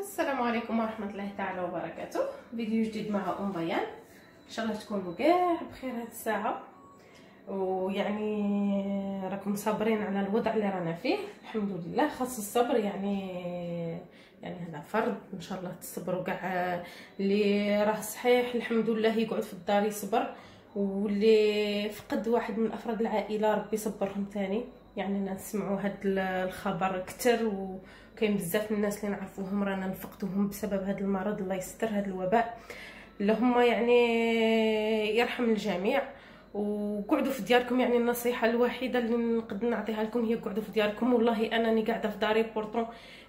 السلام عليكم ورحمة الله تعالى وبركاته. فيديو جديد مع أم بيان. إن شاء الله تكونوا كاع بخير هاد الساعة. ويعني راكم صابرين على الوضع اللي رانا فيه. الحمد لله. خاص الصبر يعني يعني هذا فرض. إن شاء الله تصبروا كاع اللي راه صحيح. الحمد لله يقعد في الدار يصبر. واللي فقد واحد من أفراد العائلة ربي يصبرهم ثاني. يعني نسمعوا هاد الخبر كتر وكاين بزاف من الناس اللي نعرفوهم رانا نفقدوهم بسبب هاد المرض. الله يستر هاد الوباء. اللهم يعني يرحم الجميع وقعدوا في دياركم. يعني النصيحة الوحيدة اللي نقدر نعطيها لكم هي قعدوا في دياركم. والله أنني قاعدة في داري pourtant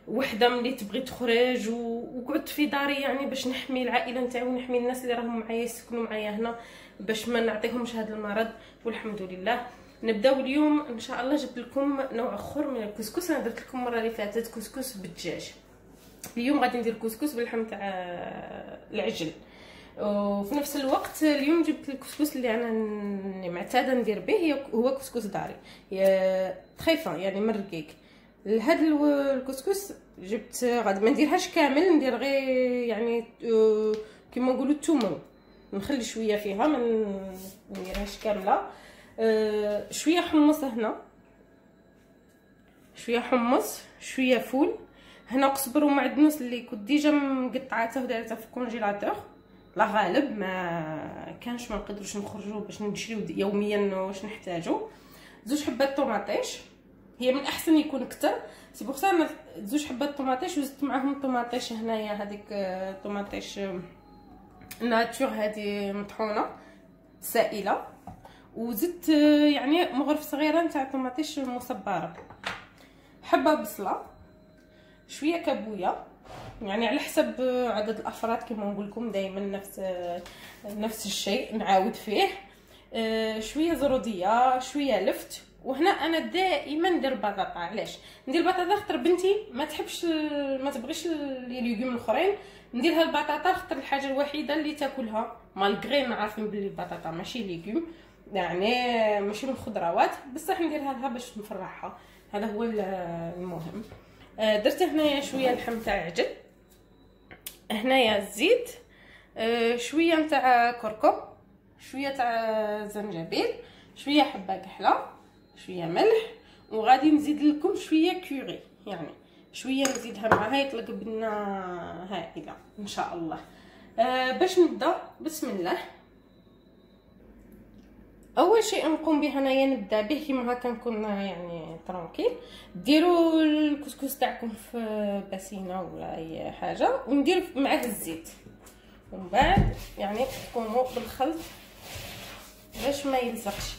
وحدة ملي تبغي تخرج وقعدت في داري يعني باش نحمي العائلة نتاعي ونحمي الناس اللي راهم معايا يسكنوا معايا هنا باش ما نعطيهمش هذا المرض. والحمد لله. نبداو اليوم إن شاء الله جبت لكم نوع أخر من الكسكس. أنا درت لكم المره اللي فاتت كسكس بالدجاج. اليوم غادي ندير كسكس باللحم تاع العجل. وفي نفس الوقت اليوم جبت الكسكس اللي أنا معتادة ندير به هو كسكس داري. خايفه يعني من الرقيق لهاد الكسكس جبت غادي ما نديرهاش كامل ندير غير يعني كيما نقولوا الثومه نخلي شوية فيها ما نديرهاش كاملة. أه شوية حمص هنا. شوية حمص شوية فول. هنا قزبر ومعدنوس اللي كنت déjà مقطعاته ودارته في ال congélateur. لا غالب ما كانش ما نقدروش نخرجوا باش نشريو يوميا واش نحتاجو. زوج حبات طوماطيش. هي من أحسن يكون كتر c'est pour ça زوج حبات طوماطيش وزدت معاهم طوماطيش هنايا هذيك طوماطيش nature هذه مطحونة. سائلة. وزدت يعني مغرف صغيرة نتاع طوماطيش مصبرة. حبه بصلة شوية كابوية يعني على حسب عدد الأفراد كما نقول لكم دائما نفس نفس الشيء نعاود فيه. شوية زرودية شوية لفت وهنا أنا دائما ندير بطاطا. علاش؟ ندير بطاطا خاطر بنتي ما تحبش ما تبغيش لي ليغوم الأخرين. نديرها البطاطا خاطر الحاجة الوحيدة اللي تاكلها مالغري عارفين بلي البطاطا ماشي ليغوم. يعني ماشي من الخضروات بصح نديرها لها باش نفرحها. هذا هو المهم. درت هنايا شوية لحم تاع عجل. هنايا الزيت شوية نتاع كركم. شوية تاع زنجبيل. شوية حبة كحلة. شوية ملح. وغادي نزيد لكم شوية كوري يعني شوية نزيدها معها يطلق بنا هائلة إن شاء الله. آه باش نبدأ بسم الله. أول شيء نقوم به انايا نبدأ به كيما هكا نكون يعني tranquille ديروا الكسكس تاعكم في bassine ولا أي حاجة وندير معاه الزيت. ومن بعد يعني تقوموا بالخلط باش ما يلصقش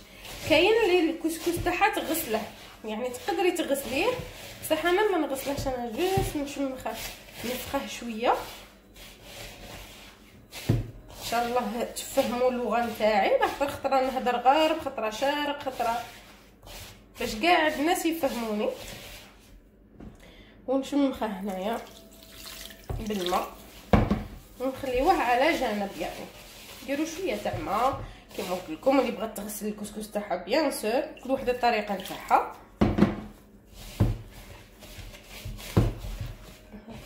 كاين اللي الكسكس تاعها تغسله يعني تقدري تغسليه بصح أنا ما نغسلهش أنا juste نشمخه نفخه شوية. شاء الله تفهموا اللغة نتاعي خاطر خطره نهضر غير خطره شارق خطره باش كاع الناس يفهموني. ونشمخه هنايا بالماء ونخليوه على جنب يعني. ديروا شوية تاع ماء كيما قلت لكم اللي بغات تغسل الكسكس تاعها بيان سور كل وحده الطريقة نتاعها.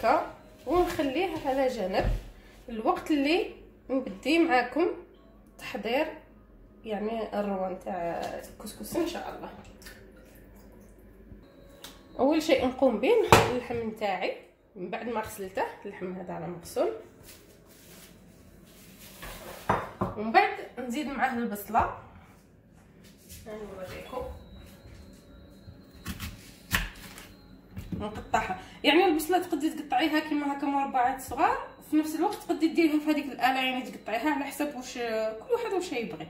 هكا. ونخليه على جنب الوقت اللي نبدي معاكم تحضير يعني الروان تاع الكسكس إن شاء الله. أول شيء نقوم به نحط اللحم نتاعي. من بعد ما غسلته اللحم هذا راه مغسول. ومن بعد نزيد معاه البصلة. نوريكم. نقطعها. يعني البصلة تقدري تقطعيها كيما هكا مربعات صغار. في نفس الوقت تقدري ديريها في هذيك الآلة يعني تقطعيها على حسب واش كل واحد واش يبغي.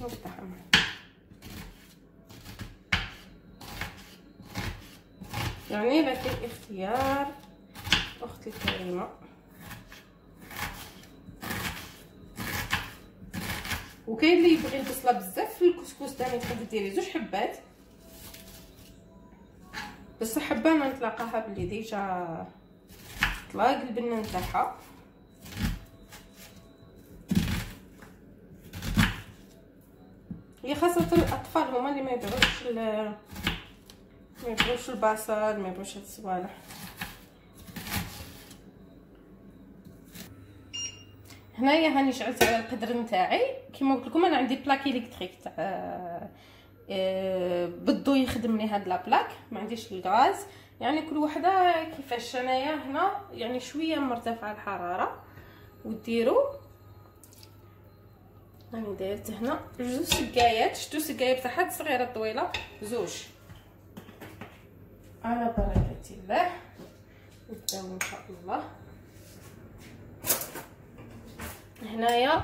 نقطعها يعني لك الاختيار أختي الكريمة. وكاين اللي يبغي البصله بزاف في الكسكس ثاني تقدري ديري زوج حبات. بس حبة ما نتلاقاها بلي déjà طلاق البنه نتاعها هي خاصة الأطفال هما اللي ما يبغوش ما يبغوش البصل ما يبغوش هاد الصوالح. هنايا هاني شعلت على القدر نتاعي. كيما قلت لكم أنا عندي plaque électrique تاع آه، بدو يخدم لي هاد لا بلاك ما عنديش الغاز. يعني كل وحدة كيفاش أنايا هنا يعني شوية مرتفعة الحرارة. وديروا راني دايرت هنا جوج سكايات شتو سكايه بصح هاد صغيره طويله زوج. على بركه الله. نبداو إن شاء الله. هنايا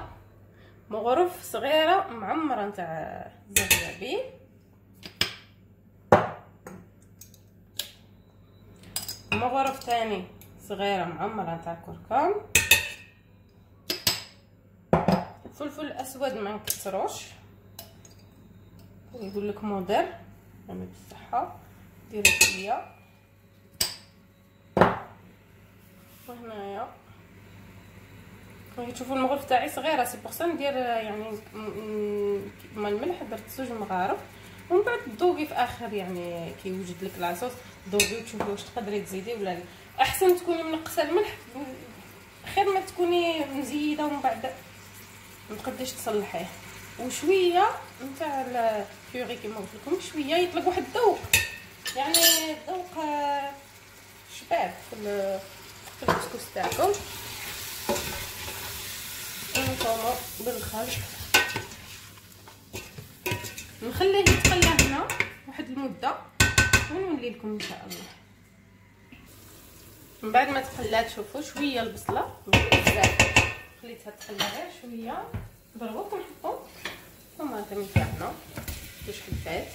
مغرف صغيرة معمرة نتاع زنجبيل مغرف تاني صغيرة معمرة نتاع كركم. فلفل أسود ما نكثروش يقول لك مودر يعني بالصحة. ديروا شوية وهنايا. كما تشوفوا المغرف تاعي صغيرة. c'est pour ندير يعني مال الملح درت زوج مغارف. ومن بعد تذوقي في آخر يعني كيوجد لك la sauce ذوقي وتشوفي واش تقدري تزيدي ولا لا. أحسن تكوني منقصه الملح خير ما تكوني مزيدة ومن بعد ما تقدريش تصلحيه. وشوية نتاع ال purée كيما قلت لكم شوية يطلق واحد الذوق. يعني ذوق شباب في الكسكس تاعكم. بالخل نخليه يتقلى هنا واحد المدة ونولي لكم إن شاء الله. من بعد ما تقلات شوفوا شوية البصلة. خليتها تقلى غير شوية. دروك نحطو الطماطم تاعنا جوج حبات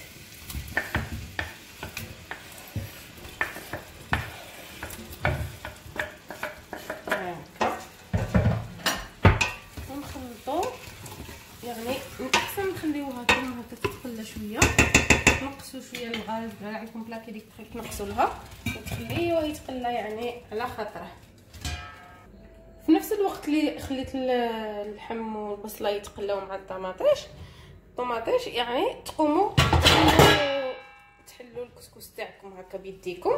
يعني احسن نخليوها كيما هكا تتقلى شوية نقصوا شوية الغاز بلاكي ديك تنقصوا لها وتخليوه يتقلى يعني على خاطره. في نفس الوقت اللي خليت اللحم والبصلة يتقلاو مع الطماطيش الطماطيش يعني تقوموا تحلوا الكسكس تاعكم هكا بيديكم.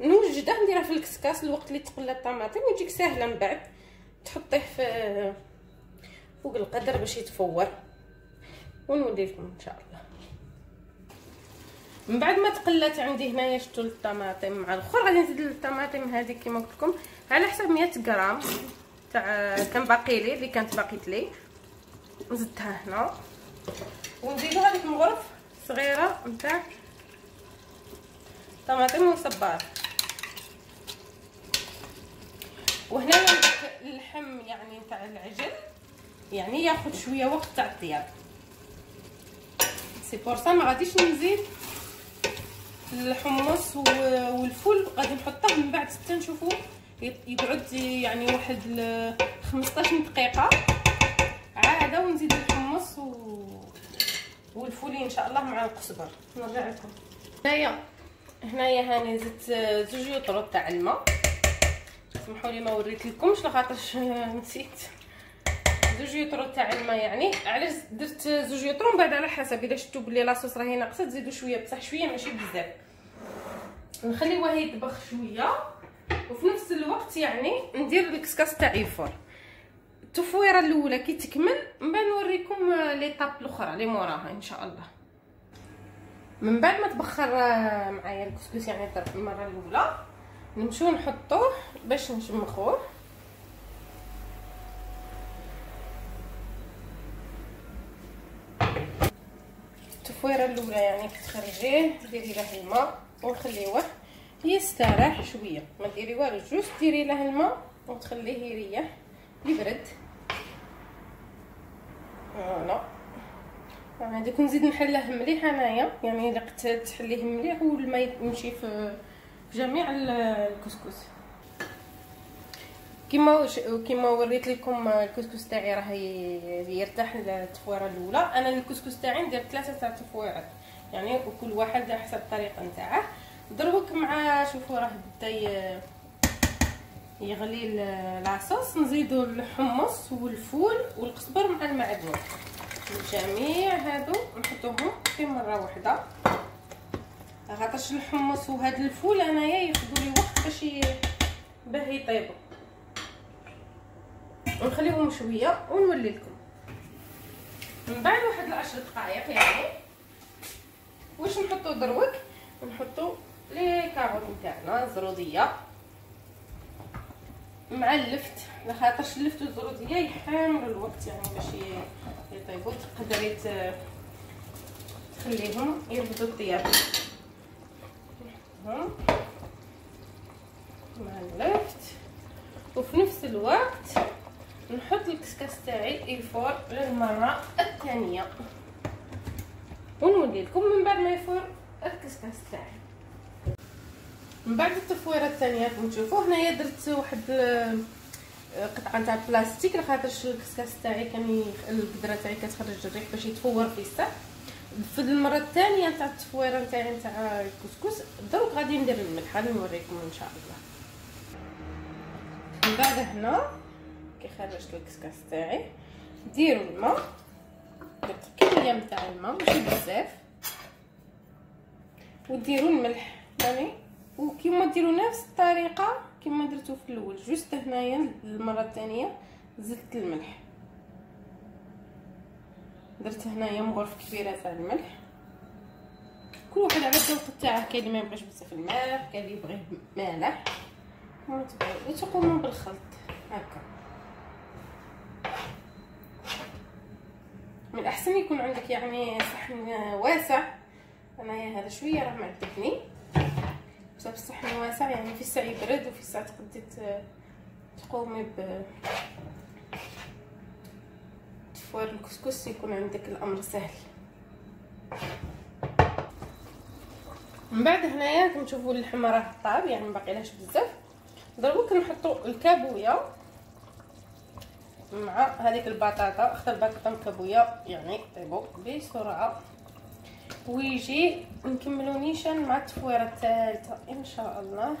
نوجده نديرها في الكسكاس الوقت اللي تقلى الطماطم ويجيك ساهلة من بعد. تحطيه في فوق القدر باش يتفور. ونودي لكم إن شاء الله. من بعد ما تقلات عندي هنايا شتو الطماطم مع الأخر غادي نزيد الطماطم هذه كيما قلت لكم على حسب 100 غرام تاع كان باقي لي اللي كانت باقيت لي. زدتها هنا. ونزيدو هذيك المغرف صغيرة نتاع طماطم مصبرة. وهنا اللحم يعني نتاع العجل يعني ياخذ شوية وقت تاع الطياب. c'est pour ما غاديش نزيد الحمص والفول غادي نحطه من بعد حتى نشوفوا يقعد يعني واحد 15 دقيقة. عادة ونزيد الحمص و... والفول إن شاء الله مع القزبر نرجع لكم. هنايا هنايا هاني زدت زوج يطرو تاع الماء. سمحوا لي ما وريت لكمش لخاطرش نسيت. زوج يطرو تاع الماء يعني. علاش درت زوج يطرو من بعد على حسب. اذا شفتوا بلي لاصوص راهي ناقصة تزيدوا شوية بصح شوية ماشي بزاف. نخليوه يطبخ شوية وفي نفس الوقت يعني ندير الكسكاس تاعي الفرن التفويرة الأولى كي تكمل من بعد نوريكم ليطاب الأخرى اللي موراها إن شاء الله. من بعد ما تبخر معايا الكسكس يعني المرة الأولى نمشيو نحطوه باش نشمخوه. التفويرة الأولى يعني كتخرجيه ديري له الماء ونخليوه يستراح شوية. ما ديري والو juste ديري له الماء وتخليه يريح يبرد voilà. غادي كون نزيد نحله مليح أنايا. يعني إلا تحليه مليح والماء يمشي في جميع الكسكس. كيما كيما وريت لكم الكسكس تاعي راه يرتاح للتفويرة الأولى. أنا الكسكس تاعي ندير ثلاثة تاع التفويرات يعني وكل واحد حسب الطريقة نتاعه. دروك مع شوفوا راه بدا يغلي العصاص. نزيدو الحمص والفول والقزبر مع المعدنوس الجميع هادو نحطوهم في مرة واحدة خاطرش الحمص وهاد الفول أنايا ياخذوا لي وقت باش باه يطيبوا ونخليهم شوية ونولي لكم. من بعد واحد العشر دقائق يعني. واش نحطو دروك؟ نحطو لي كاروت نتاعنا الزروديه مع اللفت لخاطرش اللفت والزرودية يحاملوا الوقت يعني باش يطيبوا تقدري تخليهم يربطوا الطياب. مع اللفت. وفي نفس الوقت نحط الكسكاس تاعي يفور للمرة الثانية. ونولي لكم من بعد ما يفور الكسكاس تاعي. من بعد التفويرة الثانية كما تشوفوا هنايا درت واحد قطعة تاع بلاستيك لخاطرش الكسكاس تاعي كان القدره تاعي كتخرج الريح باش يتفور في الساعة في المرة الثانية تاع التفويرة نتاعي تاع الكسكس دروك غادي ندير الملح غادي نوريكم إن شاء الله. من بعد هنا خرجت الكسكاس تاعي. ديروا الماء درت كمية نتاع الماء ماشي بزاف. وديروا الملح يعني. وكيما ديروا نفس الطريقة كما درتو في الأول. juste هنايا المرة الثانية زدت الملح. درت هنايا مغرف كبيرة تاع الملح. كل واحد على الذوق تاعه كاين اللي ما يبغيش بزاف الملح كاين اللي يبغي مالح. وتقوموا بالخلط. هكا. من الاحسن يكون عندك يعني صحن واسع. انايا هذا شوية راه معذبني بسبب الصحن واسع يعني في الساعة يبرد وفي الساعة تقدري تقومي ب تفوير الكسكس يكون عندك الأمر سهل. من بعد هنايا كنشوفوا اللحمة راه طاب يعني باقي لهاش بزاف. دروك نحطوا الكابوية. مع هذيك البطاطا. اختار البطاطا مكبويه يعني طيبوا بسرعة. ويجي نكملو نيشان مع التفويرة الثالثة. إن شاء الله.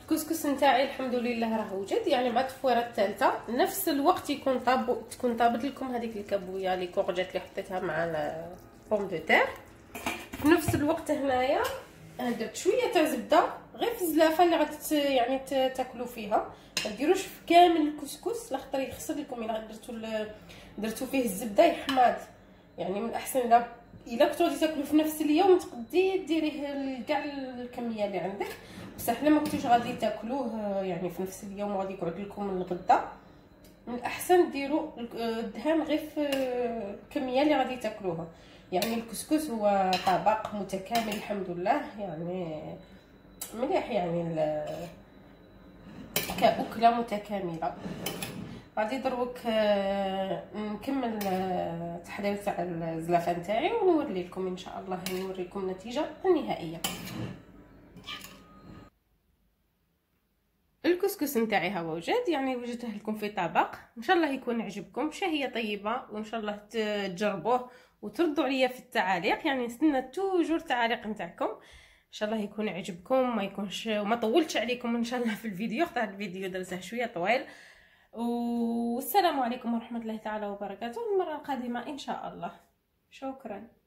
الكسكس نتاعي الحمد لله راه وجد. يعني بعد التفويرة الثالثة. نفس الوقت يكون طاب تكون طابت لكم هذيك الكابوية les courgettes اللي حطيتها مع ال pomme de terre في نفس الوقت هنايا درت شوية تاع زبدة غير في الزلافة اللي غادي يعني تاكلوا فيها. ما ديروش في كامل الكسكس لاخاطر يخسر لكم إلا درتو درتو فيه الزبدة يحماض يعني من الأحسن الا إلا كنتو غادي تاكلوا في نفس اليوم تقدي ديريه لكاع الكمية اللي عندك. بصح إلا ما كنتوش غادي تاكلوه يعني في نفس اليوم وغادي يقعد لكم الغدا من الأحسن ديروا الدهان غير في الكمية اللي غادي تاكلوها. يعني الكسكس هو طبق متكامل الحمد لله يعني مليح يعني كأكلة متكاملة. غادي دروك آه، نكمل آه، تاع الزلافه نتاعي ونوري لكم إن شاء الله نوريكم النتيجة النهائية. الكسكس نتاعي ها وجد يعني وجدته لكم في طبق. إن شاء الله يكون عجبكم. شهية طيبة وإن شاء الله تجربوه وتردوا عليا في التعاليق. يعني نستنى توجور التعاليق نتاعكم. إن شاء الله يكون عجبكم ما يكونش وما طولتش عليكم إن شاء الله في الفيديو. خاطر الفيديو درته شوية طويل. والسلام عليكم ورحمة الله تعالى وبركاته. المرة القادمة إن شاء الله. شكرا.